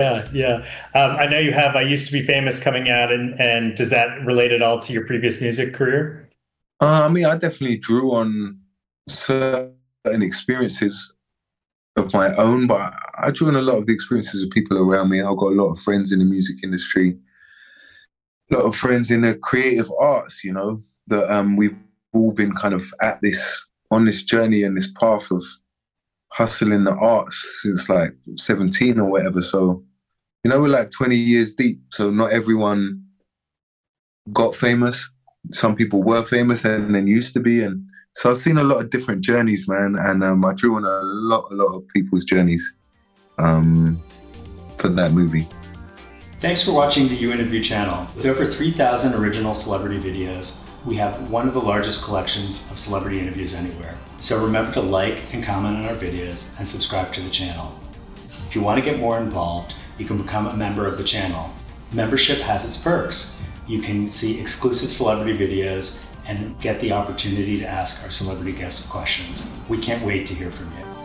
Yeah, yeah. Um, I know you have I Used to Be Famous coming out, and, and does that relate at all to your previous music career? Uh, I mean, I definitely drew on certain experiences of my own, but I drew on a lot of the experiences of people around me. I've got a lot of friends in the music industry, a lot of friends in the creative arts, you know, that um, we've all been kind of at this, on this journey and this path of hustling the arts since like 17 or whatever. So, you know, we're like 20 years deep. So not everyone got famous. Some people were famous and then used to be. And so I've seen a lot of different journeys, man. And um, I drew on a lot, a lot of people's journeys um, for that movie. Thanks for watching the uInterview channel. With over 3,000 original celebrity videos, we have one of the largest collections of celebrity interviews anywhere. So remember to like and comment on our videos and subscribe to the channel. If you want to get more involved, you can become a member of the channel. Membership has its perks. You can see exclusive celebrity videos and get the opportunity to ask our celebrity guests questions. We can't wait to hear from you.